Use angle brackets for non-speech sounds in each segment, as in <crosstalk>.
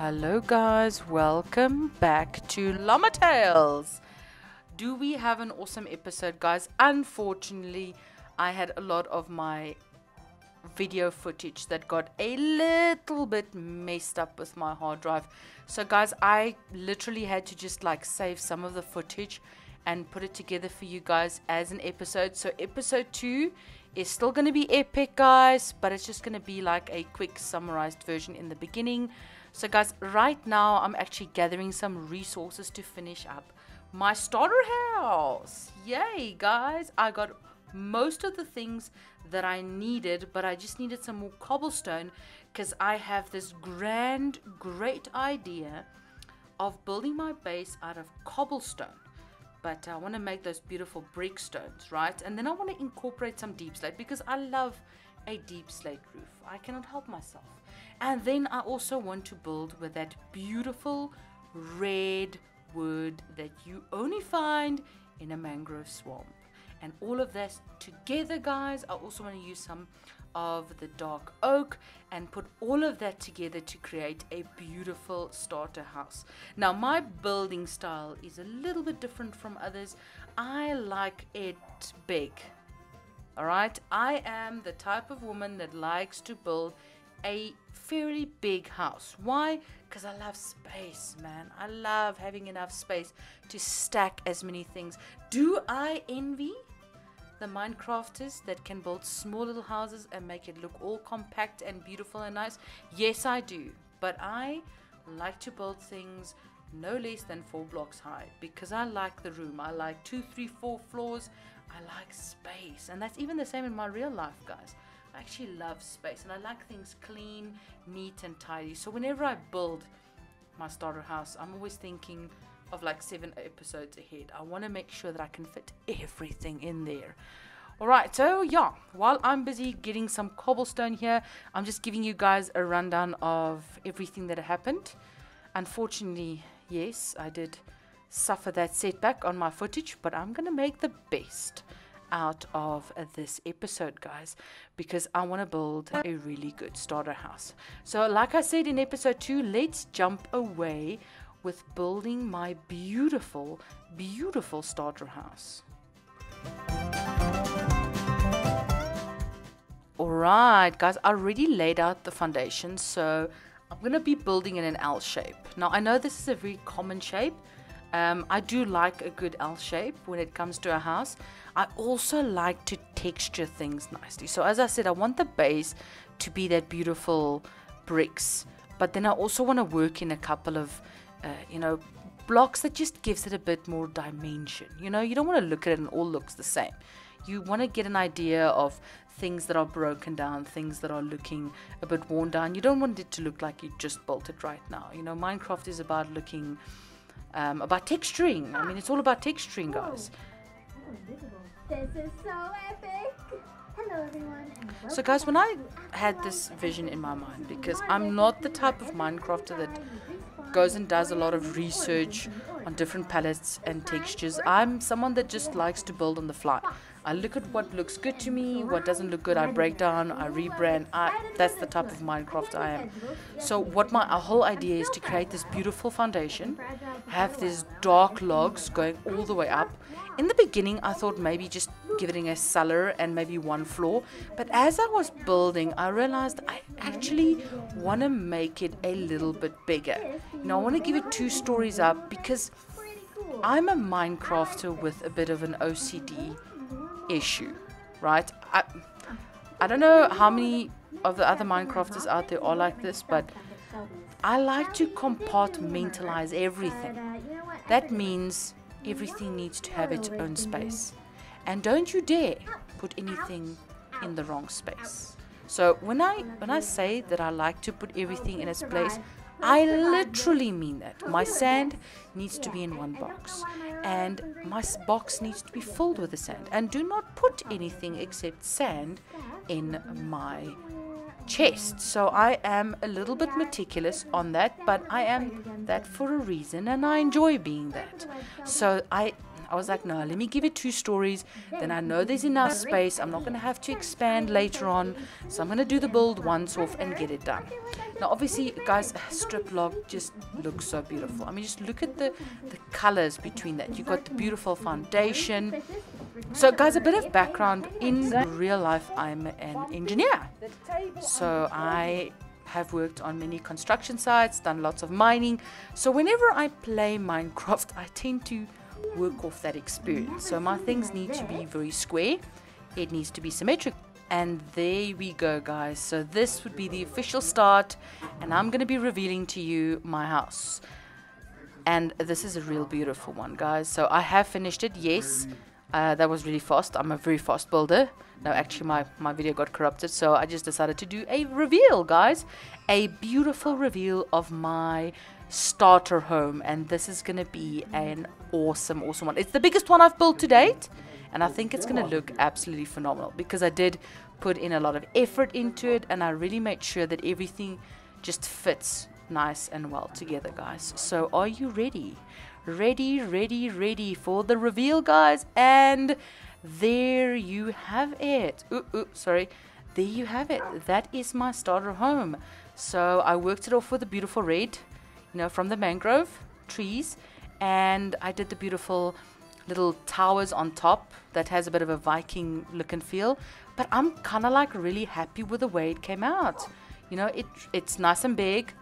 Hello, guys. Welcome back to Llama Tales. Do we have an awesome episode, guys? Unfortunately, I had a lot of my video footage that got a little bit messed up with my hard drive. So, guys, I literally had to just like save some of the footage and put it together for you guys as an episode. So, episode two is still going to be epic, guys, but it's just going to be like a quick summarized version in the beginning. So, guys, right now I'm actually gathering some resources to finish up my starter house. Yay, guys! I got most of the things that I needed, but I just needed some more cobblestone because I have this grand, great idea of building my base out of cobblestone. But I want to make those beautiful brick stones, right? And then I want to incorporate some deepslate because I love a deepslate roof. I cannot help myself. And then I also want to build with that beautiful red wood that you only find in a mangrove swamp. And all of this together, guys, I also want to use some of the dark oak and put all of that together to create a beautiful starter house. Now, my building style is a little bit different from others. I like it big. All right, I am the type of woman that likes to build a fairly big house. Why? Because I love space, man. I love having enough space to stack as many things. Do I envy the Minecrafters that can build small little houses and make it look all compact and beautiful and nice? Yes, I do. But I like to build things no less than four blocks high because I like the room. I like two, three, four floors. I like space. And that's even the same in my real life, guys. I actually love space and I like things clean, neat, and tidy. So whenever I build my starter house, I'm always thinking of like seven episodes ahead. I want to make sure that I can fit everything in there. Alright, so yeah, while I'm busy getting some cobblestone here, I'm just giving you guys a rundown of everything that happened. Unfortunately, yes, I did suffer that setback on my footage, but I'm going to make the best out of this episode, guys, because I want to build a really good starter house. So, like I said in episode two, let's jump away with building my beautiful, beautiful starter house. Alright, guys, I already laid out the foundation, so I'm going to be building in an L shape. Now, I know this is a very common shape. Um, I do like a good L shape when it comes to a house. I also like to texture things nicely. So as I said, I want the base to be that beautiful bricks, but then I also want to work in a couple of, uh, you know, blocks that just gives it a bit more dimension. You know, you don't want to look at it and all looks the same. You want to get an idea of things that are broken down, things that are looking a bit worn down. You don't want it to look like you just built it right now. You know, Minecraft is about looking, um, about texturing. I mean, it's all about texturing, guys. This is so epic! Hello everyone. So guys, when I had this vision in my mind, because I'm not the type of Minecrafter that goes and does a lot of research on different palettes and textures. I'm someone that just likes to build on the fly. I look at what looks good to me, what doesn't look good, I break down, I rebrand. I, that's the type of Minecraft I am. So what my whole idea is to create this beautiful foundation, have these dark logs going all the way up. In the beginning, I thought maybe just giving a cellar and maybe one floor. But as I was building, I realized I actually want to make it a little bit bigger. You know, I want to give it two stories up because I'm a Minecrafter with a bit of an OCD issue, right? I, I don't know how many of the other Minecrafters out there are like this, but I like to compartmentalize everything. That means everything needs to have its own space. And don't you dare put anything in the wrong space. So when I when I say that I like to put everything in its place, I literally mean that. My sand needs to be in one box, and my box needs to be filled with the sand. And do not put anything except sand in my chest. So I am a little bit meticulous on that, but I am that for a reason, and I enjoy being that. So I I was like, no, let me give it two stories. Then I know there's enough space. I'm not going to have to expand later on. So I'm going to do the build once off and get it done. Now, obviously, guys, strip log just looks so beautiful. I mean, just look at the, the colors between that. You've got the beautiful foundation. So, guys, a bit of background. In real life, I'm an engineer. So, I have worked on many construction sites, done lots of mining. So, whenever I play Minecraft, <laughs> I tend to work off that experience. So, my things need to be very square, it needs to be symmetric. And there we go, guys. So this would be the official start, and I'm going to be revealing to you my house. And this is a real beautiful one, guys. So I have finished it, yes. Uh, that was really fast. I'm a very fast builder. No, actually, my, my video got corrupted, so I just decided to do a reveal, guys. A beautiful reveal of my starter home, and this is going to be an awesome, awesome one. It's the biggest one I've built to date and I think it's going to look absolutely phenomenal because I did put in a lot of effort into it and I really made sure that everything just fits nice and well together guys. So are you ready? Ready ready ready for the reveal guys? And there you have it. Ooh, ooh, sorry. There you have it. That is my starter home. So I worked it off with a beautiful red you know from the mangrove trees and I did the beautiful little towers on top that has a bit of a Viking look and feel. But I'm kind of like really happy with the way it came out. You know, it it's nice and big.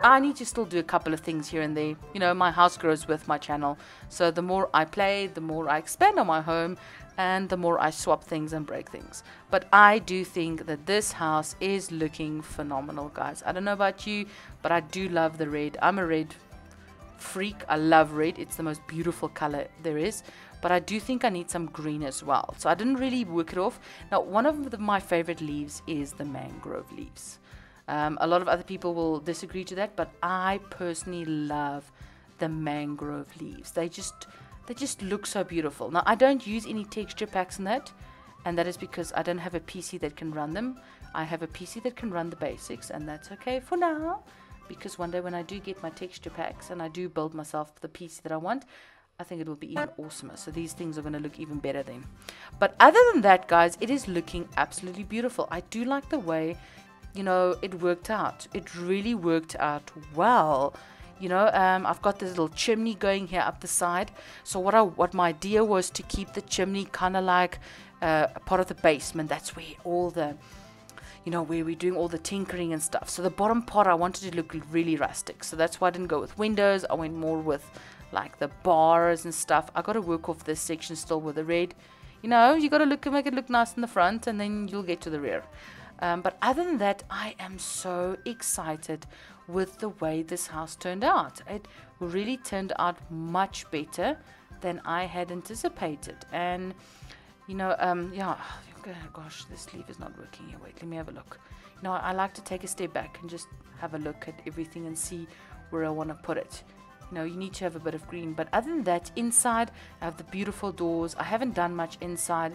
I need to still do a couple of things here and there. You know, my house grows with my channel. So the more I play, the more I expand on my home and the more I swap things and break things. But I do think that this house is looking phenomenal, guys. I don't know about you, but I do love the red. I'm a red freak. I love red. It's the most beautiful color there is. But I do think I need some green as well. So I didn't really work it off. Now, one of the, my favorite leaves is the mangrove leaves. Um, a lot of other people will disagree to that, but I personally love the mangrove leaves. They just they just look so beautiful. Now I don't use any texture packs in that, and that is because I don't have a PC that can run them. I have a PC that can run the basics, and that's okay for now because one day when I do get my texture packs and I do build myself the piece that I want, I think it will be even awesomer. So these things are going to look even better then. But other than that, guys, it is looking absolutely beautiful. I do like the way, you know, it worked out. It really worked out well. You know, um, I've got this little chimney going here up the side. So what I, what my idea was to keep the chimney kind of like uh, a part of the basement. That's where all the you know, where we're doing all the tinkering and stuff. So the bottom part I wanted to look really rustic. So that's why I didn't go with windows. I went more with like the bars and stuff. I got to work off this section still with the red. You know, you got to look and make it look nice in the front and then you'll get to the rear. Um, but other than that, I am so excited with the way this house turned out. It really turned out much better than I had anticipated. And, you know, um, yeah, <sighs> gosh, this sleeve is not working here. Wait, let me have a look. You know, I like to take a step back and just have a look at everything and see where I want to put it. You know, you need to have a bit of green. But other than that, inside, I have the beautiful doors. I haven't done much inside.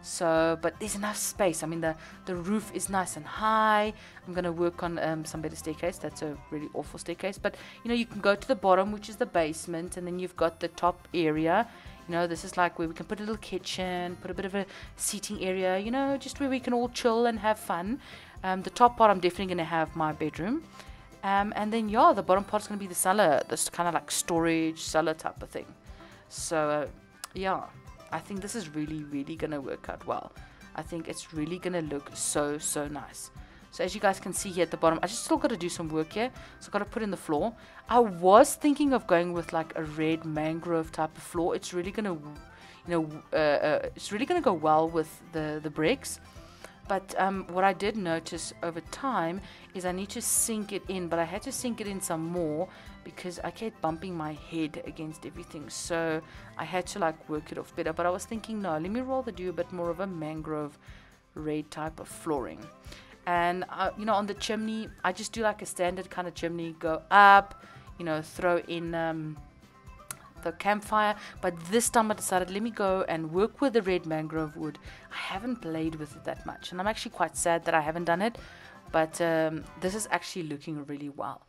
So, but there's enough space. I mean, the, the roof is nice and high. I'm going to work on um, some better staircase. That's a really awful staircase. But, you know, you can go to the bottom, which is the basement. And then you've got the top area you know, this is like where we can put a little kitchen, put a bit of a seating area, you know, just where we can all chill and have fun. Um, the top part, I'm definitely going to have my bedroom. Um, and then, yeah, the bottom part is going to be the cellar, this kind of like storage cellar type of thing. So, uh, yeah, I think this is really, really going to work out well. I think it's really going to look so, so nice. So as you guys can see here at the bottom, I just still got to do some work here. So I've got to put in the floor. I was thinking of going with like a red mangrove type of floor. It's really going to, you know, uh, uh, it's really going to go well with the, the bricks. But um, what I did notice over time is I need to sink it in, but I had to sink it in some more because I kept bumping my head against everything. So I had to like work it off better. But I was thinking, no, let me rather do a bit more of a mangrove red type of flooring and uh, you know on the chimney I just do like a standard kind of chimney go up you know throw in um, the campfire. But this time I decided let me go and work with the red mangrove wood. I haven't played with it that much and I'm actually quite sad that I haven't done it. But um, this is actually looking really well.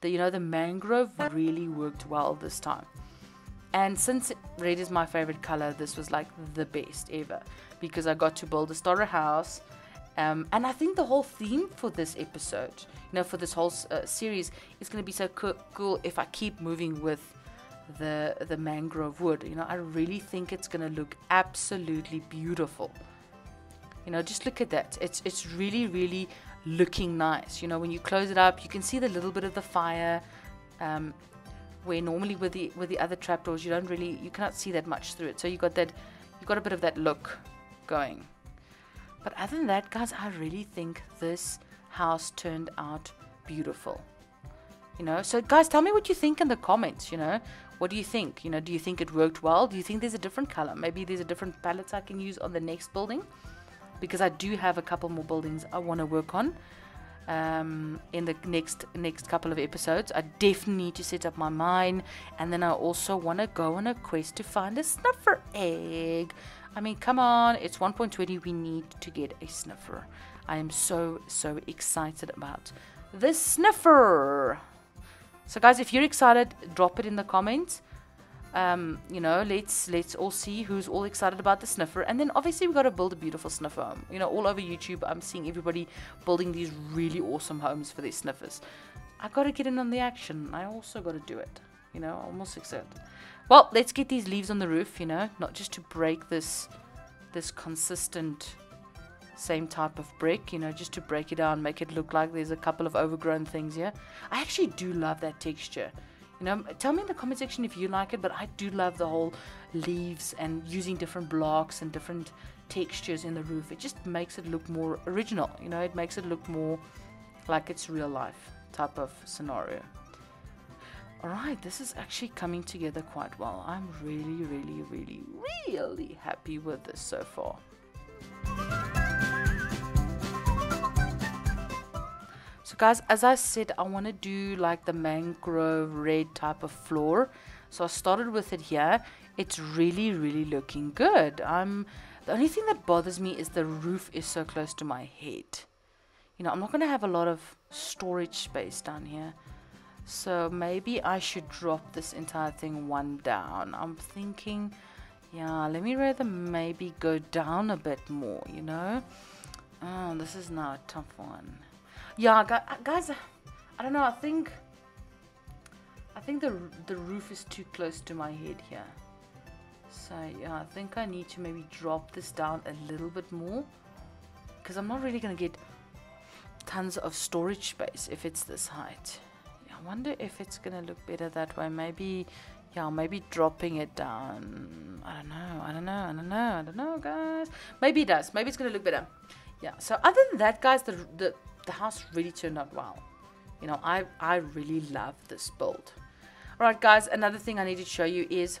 The you know the mangrove really worked well this time. And since red is my favorite color this was like the best ever. Because I got to build a starter house Um, and I think the whole theme for this episode, you know, for this whole uh, series, is going to be so co- cool if I keep moving with the the mangrove wood. You know, I really think it's going to look absolutely beautiful. You know, just look at that. It's it's really really looking nice. You know, when you close it up, you can see the little bit of the fire. Um, where normally with the with the other trapdoors you don't really you cannot see that much through it. So you got that you got a bit of that look going. But other than that, guys, I really think this house turned out beautiful. You know, so guys, tell me what you think in the comments. You know, what do you think? You know, do you think it worked well? Do you think there's a different color? Maybe there's a different palette I can use on the next building because I do have a couple more buildings I want to work on um, in the next next couple of episodes. I definitely need to set up my mine, and then I also want to go on a quest to find a sniffer egg. I mean, come on, it's 1.20. We need to get a sniffer. I am so so excited about this sniffer. So, guys, if you're excited, drop it in the comments um, you know, let's let's all see who's all excited about the sniffer, and then obviously we've got to build a beautiful sniffer home. You know, all over YouTube, I'm seeing everybody building these really awesome homes for their sniffers. I got to get in on the action. I also got to do it. You know, i almost excited. Well, let's get these leaves on the roof. You know, not just to break this this consistent same type of brick, you know, just to break it down, make it look like there's a couple of overgrown things here. I actually do love that texture. You know, tell me in the comment section if you like it, but I do love the whole leaves and using different blocks and different textures in the roof. It just makes it look more original, you know, it makes it look more like it's real life type of scenario. Alright, this is actually coming together quite well. I'm really, really, really, really happy with this so far. So guys, as I said, I want to do like the mangrove red type of floor. So I started with it here. It's really, really looking good. I'm the only thing that bothers me is the roof is so close to my head. You know, I'm not going to have a lot of storage space down here. So maybe I should drop this entire thing one down. I'm thinking, yeah, let me rather maybe go down a bit more, you know? Oh, this is not a tough one. Yeah, uh, guys, I don't know. I think I think the the roof is too close to my head here. So yeah, I think I need to maybe drop this down a little bit more because I'm not really gonna get tons of storage space if it's this height. I wonder if it's gonna look better that way. Maybe, yeah, maybe dropping it down. I don't know. I don't know. I don't know. I don't know, guys. Maybe it does. Maybe it's gonna look better. Yeah. So other than that, guys, the the the house really turned out well. You know, I, I really love this build. Alright guys, another thing I need to show you is,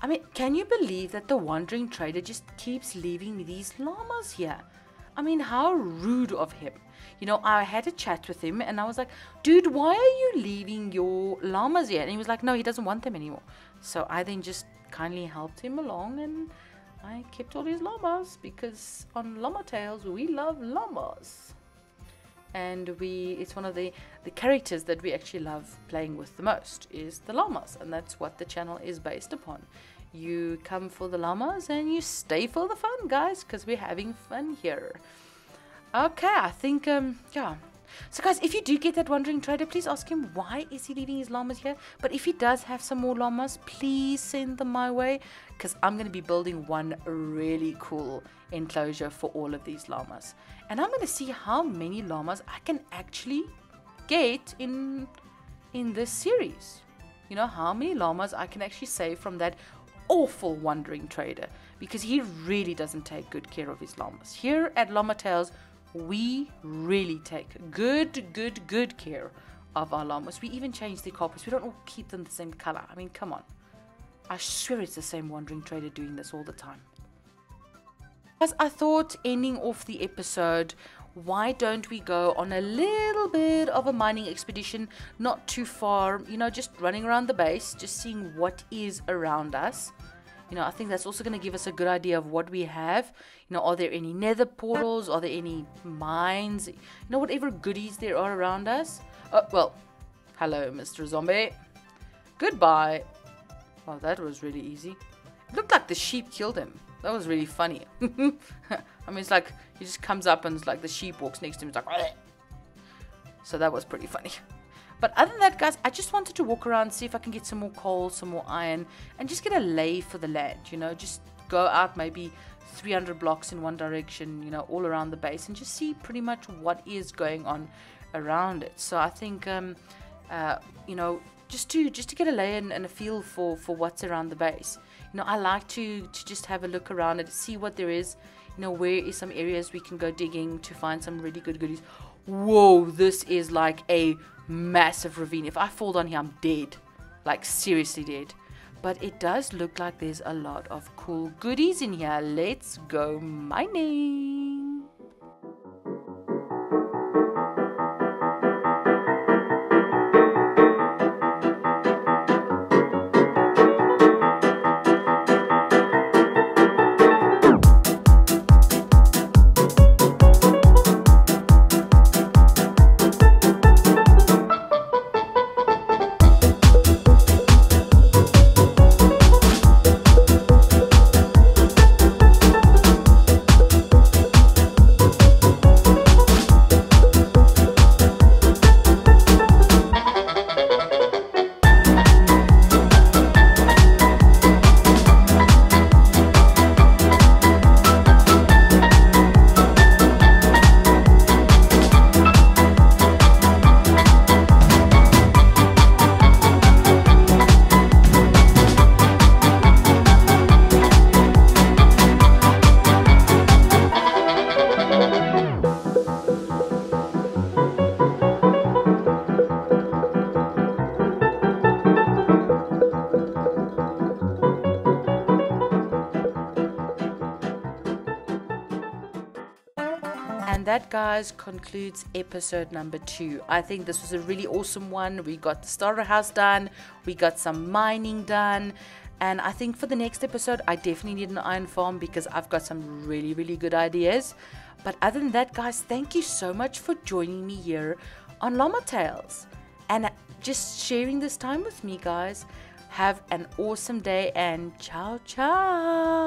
I mean, can you believe that the Wandering Trader just keeps leaving these llamas here? I mean, how rude of him. You know, I had a chat with him and I was like, dude, why are you leaving your llamas here? And he was like, no, he doesn't want them anymore. So I then just kindly helped him along and I kept all his llamas because on Llama Tales, we love llamas and we it's one of the the characters that we actually love playing with the most is the llamas and that's what the channel is based upon you come for the llamas and you stay for the fun guys because we're having fun here okay i think um yeah so guys, if you do get that wandering trader, please ask him why is he leaving his llamas here. But if he does have some more llamas, please send them my way because I'm going to be building one really cool enclosure for all of these llamas. And I'm going to see how many llamas I can actually get in in this series. You know, how many llamas I can actually save from that awful wandering trader because he really doesn't take good care of his llamas. Here at Llama Tales, we really take good, good, good care of our llamas. We even change the carpets. We don't all keep them the same color. I mean, come on. I swear it's the same wandering trader doing this all the time. As I thought, ending off the episode, why don't we go on a little bit of a mining expedition, not too far, you know, just running around the base, just seeing what is around us. You know, I think that's also going to give us a good idea of what we have. You know, are there any nether portals? Are there any mines? You know, whatever goodies there are around us. Oh, well, hello, Mr. Zombie. Goodbye. Well, that was really easy. It looked like the sheep killed him. That was really funny. <laughs> I mean, it's like he just comes up and it's like the sheep walks next to him. It's like, "Bleh." so that was pretty funny. But other than that, guys, I just wanted to walk around, see if I can get some more coal, some more iron, and just get a lay for the land. You know, just go out maybe 300 blocks in one direction, you know, all around the base, and just see pretty much what is going on around it. So I think, um, uh, you know, just to just to get a lay and, and a feel for for what's around the base. You know, I like to to just have a look around it, see what there is. You know, where is some areas we can go digging to find some really good goodies. Whoa, this is like a massive ravine. If I fall down here, I'm dead. Like seriously dead. But it does look like there's a lot of cool goodies in here. Let's go mining. And that, guys, concludes episode number two. I think this was a really awesome one. We got the starter house done, we got some mining done. And I think for the next episode, I definitely need an iron farm because I've got some really, really good ideas. But other than that, guys, thank you so much for joining me here on Llama Tales and just sharing this time with me, guys. Have an awesome day and ciao, ciao.